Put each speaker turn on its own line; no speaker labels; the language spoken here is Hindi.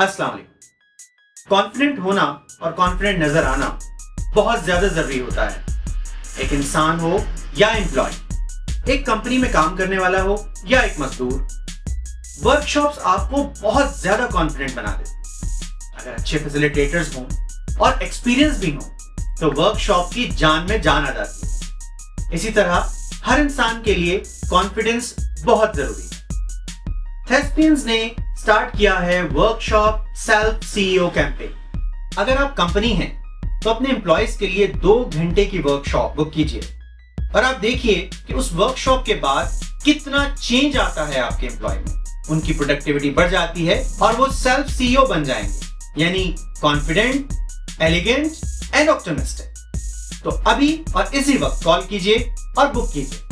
अस्सलाम कॉन्फिडेंट होना और कॉन्फिडेंट नज़र आना बहुत ज़्यादा ज़रूरी होता है। एक इंसान हो या एम्प्लॉय एक कंपनी में काम करने वाला हो या एक मजदूर वर्कशॉप्स आपको बहुत ज़्यादा कॉन्फिडेंट बना देते अगर अच्छे फैसिलिटेटर्स हों और एक्सपीरियंस भी हो तो वर्कशॉप की जान में जान आ जाती है। इसी तरह हर इंसान के लिए कॉन्फिडेंस बहुत ज़रूरी है। थेस्पियंस ने स्टार्ट किया है वर्कशॉप सेल्फ सीईओ कैंपेन अगर आप कंपनी हैं तो अपने एम्प्लॉयज़ के लिए दो घंटे की वर्कशॉप बुक कीजिए। और आप देखिए कि उस वर्कशॉप के बाद कितना चेंज आता है आपके एम्प्लॉय में। उनकी प्रोडक्टिविटी बढ़ जाती है और वो सेल्फ सीईओ बन जाएँगे। यानी कॉन्फिडेंट एलिगेंट एंड ऑप्टिमिस्टिक तो अभी और इसी वक्त कॉल कीजिए और बुक कीजिए।